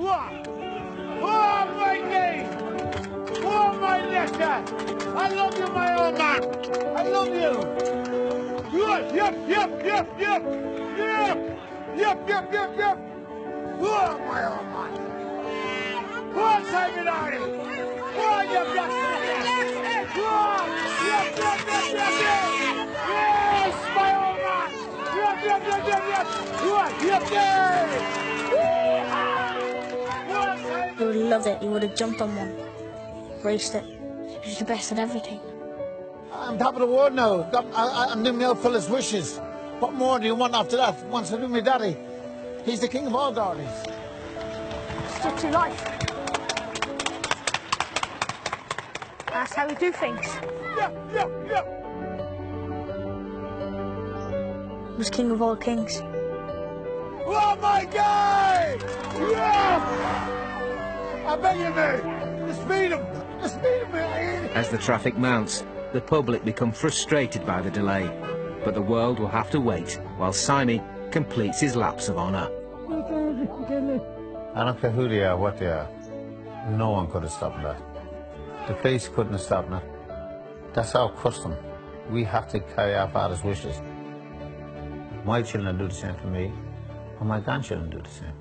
What? Oh, my game! Oh, my letter! I love you, my old man! I love you! Good! Yep, yep, yep, yep! Yep! Yep, yep, yep, yep! Oh, my old man! Oh, Simon got Oh, yep, yep, yep, yep, yep! Yes, my old man! Yep, yep, yep, yep, yep! What? Yep, yep! He would have loved it. He would have jumped on one, raced it. He was the best at everything. I'm top of the world now. I, I, I'm doing my fella's wishes. What more do you want after that? Once I do my daddy. He's the king of all darlings. Stick to life. That's how we do things. Yeah, yeah, yeah. He was king of all kings. Oh, my God! Yeah! As the traffic mounts, the public become frustrated by the delay. But the world will have to wait while Simi completes his laps of honour. I don't care who they are, what they are. No one could have stopped that. The police couldn't have stopped that. That's our custom. We have to carry our father's wishes. My children do the same for me, and my grandchildren do the same.